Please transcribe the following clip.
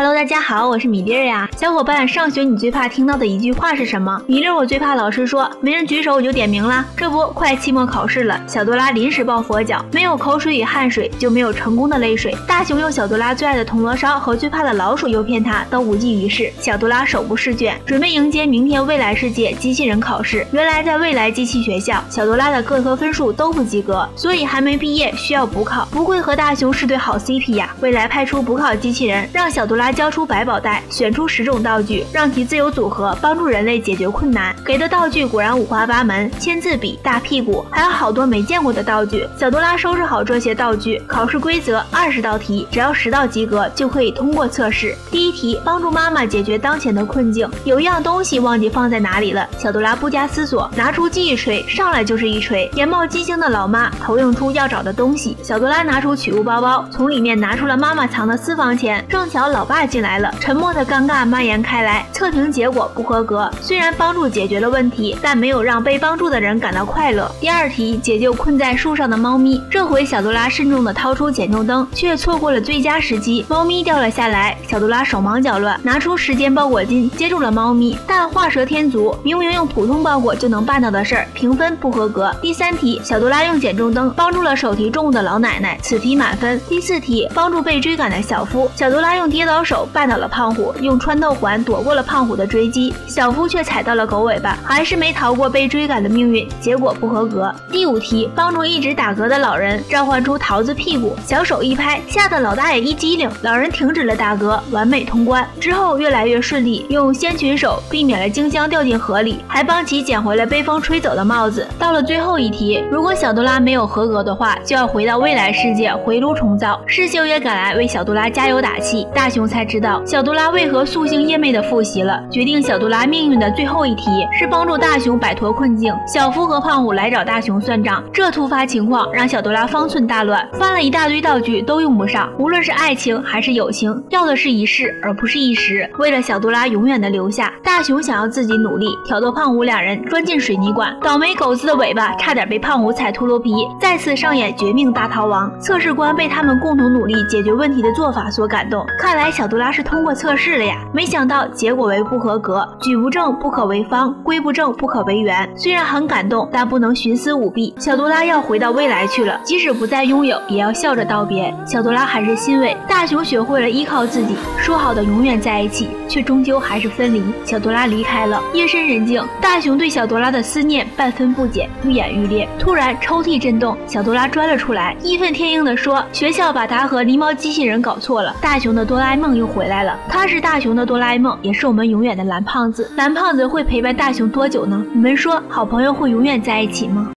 Hello，大家好，我是米粒儿呀。小伙伴，上学你最怕听到的一句话是什么？米粒儿，我最怕老师说没人举手我就点名了。这不，快期末考试了，小多拉临时抱佛脚，没有口水与汗水就没有成功的泪水。大雄用小多拉最爱的铜锣烧和最怕的老鼠诱骗他，都无济于事。小多拉手不释卷，准备迎接明天未来世界机器人考试。原来在未来机器学校，小多拉的各科分数都不及格，所以还没毕业需要补考。不愧和大雄是对好 CP 呀！未来派出补考机器人，让小多拉。交出百宝袋，选出十种道具，让其自由组合，帮助人类解决困难。给的道具果然五花八门，签字笔、大屁股，还有好多没见过的道具。小多拉收拾好这些道具，考试规则二十道题，只要十道及格就可以通过测试。第一题，帮助妈妈解决当前的困境，有一样东西忘记放在哪里了。小多拉不加思索，拿出记忆锤，上来就是一锤。眼冒金星的老妈投影出要找的东西，小多拉拿出取物包包，从里面拿出了妈妈藏的私房钱，正巧老。爸进来了，沉默的尴尬蔓延开来。测评结果不合格，虽然帮助解决了问题，但没有让被帮助的人感到快乐。第二题，解救困在树上的猫咪。这回小多拉慎重的掏出减重灯，却错过了最佳时机，猫咪掉了下来。小多拉手忙脚乱，拿出时间包裹巾接住了猫咪，但画蛇添足，明明用普通包裹就能办到的事儿，评分不合格。第三题，小多拉用减重灯帮助了手提重物的老奶奶，此题满分。第四题，帮助被追赶的小夫，小多拉用跌倒。高手绊倒了胖虎，用穿透环躲过了胖虎的追击，小夫却踩到了狗尾巴，还是没逃过被追赶的命运，结果不合格。第五题，帮助一直打嗝的老人召唤出桃子屁股，小手一拍，吓得老大爷一激灵，老人停止了打嗝，完美通关。之后越来越顺利，用仙群手避免了静香掉进河里，还帮其捡回了被风吹走的帽子。到了最后一题，如果小多拉没有合格的话，就要回到未来世界回炉重造。师兄也赶来为小多拉加油打气，大雄。才知道小多拉为何素性夜寐的复习了。决定小多拉命运的最后一题是帮助大雄摆脱困境。小夫和胖虎来找大雄算账，这突发情况让小多拉方寸大乱，翻了一大堆道具都用不上。无论是爱情还是友情，要的是一世而不是一时。为了小多拉永远的留下，大雄想要自己努力，挑逗胖虎两人钻进水泥管。倒霉狗子的尾巴差点被胖虎踩秃噜皮，再次上演绝命大逃亡。测试官被他们共同努力解决问题的做法所感动，看来小。小多拉是通过测试了呀，没想到结果为不合格。举不正不可为方，规不正不可为圆。虽然很感动，但不能徇私舞弊。小多拉要回到未来去了，即使不再拥有，也要笑着道别。小多拉还是欣慰，大雄学会了依靠自己，说好的永远在一起，却终究还是分离。小多拉离开了，夜深人静，大雄对小多拉的思念半分不减，愈演愈烈。突然抽屉震动，小多拉钻了出来，义愤填膺地说：“学校把他和狸猫机器人搞错了。”大雄的哆啦 A 梦又回来了，他是大雄的哆啦 A 梦，也是我们永远的蓝胖子。蓝胖子会陪伴大雄多久呢？你们说，好朋友会永远在一起吗？